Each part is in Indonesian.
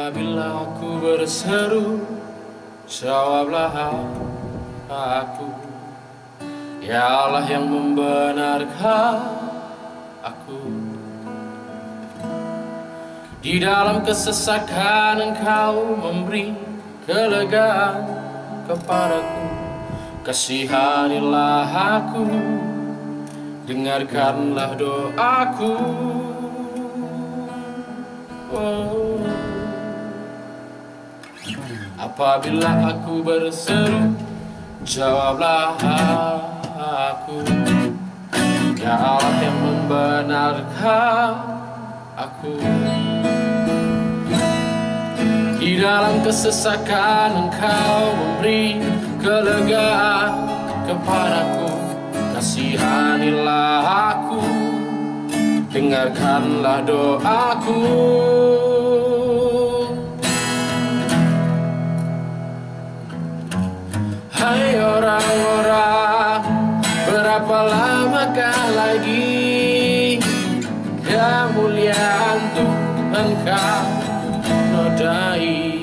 Apabila aku berseru Jawablah aku. Ya Allah yang membenarkan aku. Di dalam kesesakan engkau memberi kelegaan kepadaku. Kasihanilah aku Dengarkanlah doaku. Oh. Apabila aku berseru Jawablah aku. Ya Allah yang membenarkan aku. Di dalam kesesakan engkau memberi kelegaan kepadaku. Kasihanilah aku Dengarkanlah doaku lamakah lagi? Kemuliaan Tuhan kau nodai.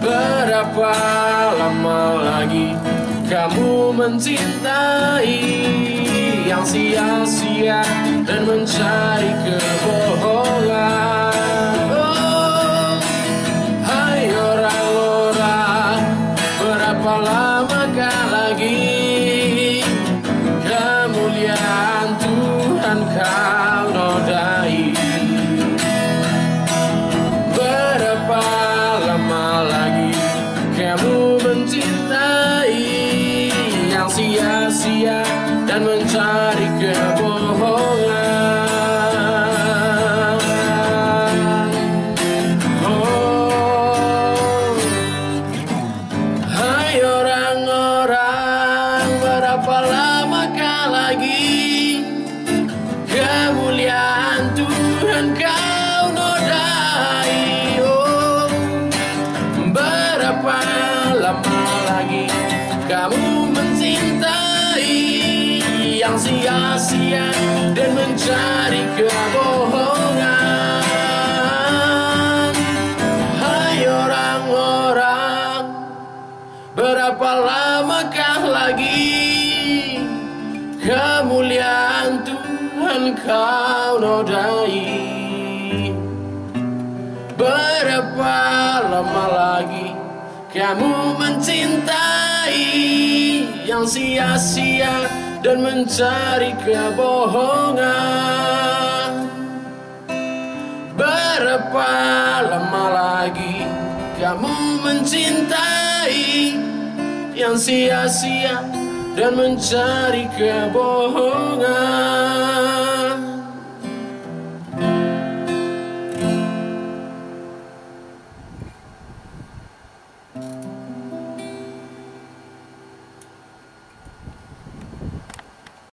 Berapa lama lagi kamu mencintai Yang sia-sia dan mencari kebohongan? Oh, hai orang-orang Berapa lamakah lama lagi. Kamu mencintai Yang sia-sia dan mencari Berapa lama lagi? Kamu mencintai Yang sia-sia dan mencari kebohongan. Hai orang-orang Berapa lamakah lagi? Kemuliaan Tuhan kau nodai. Berapa lama lagi kamu mencintai Yang sia-sia dan mencari kebohongan. Berapa lama lagi kamu mencintai Yang sia-sia dan mencari kebohongan